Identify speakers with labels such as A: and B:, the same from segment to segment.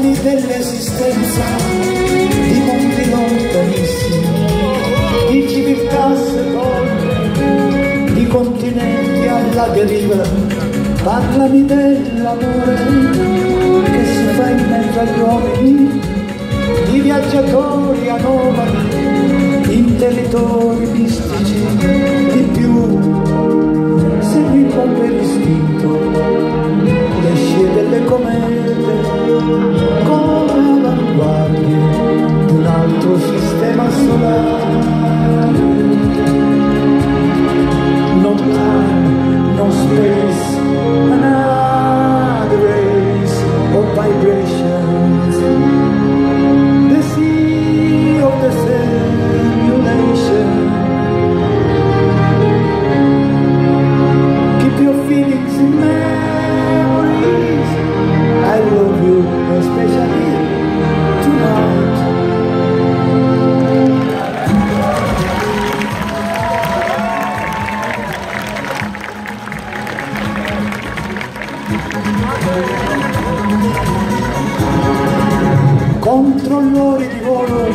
A: Parlami dell'esistenza di mondi lontanissimi, di civiltà secolte, di continenti alla deriva. Parlami dell'amore che si fa in mezzo agli uomini, di viaggiatori anomali, in territori mistici, di più. Segui con per istinto sistema Controllori di volo,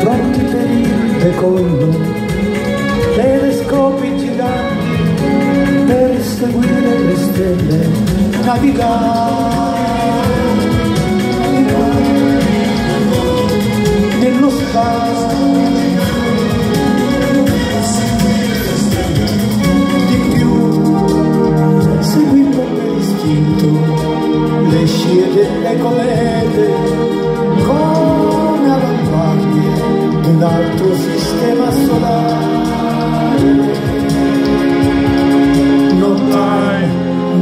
A: pronti per il decollo, telescopi giganti per seguire le stelle, navigare delle comete come avanguardie di un altro sistema solare. No time,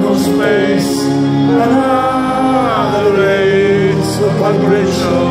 A: no space, another race of vibrations.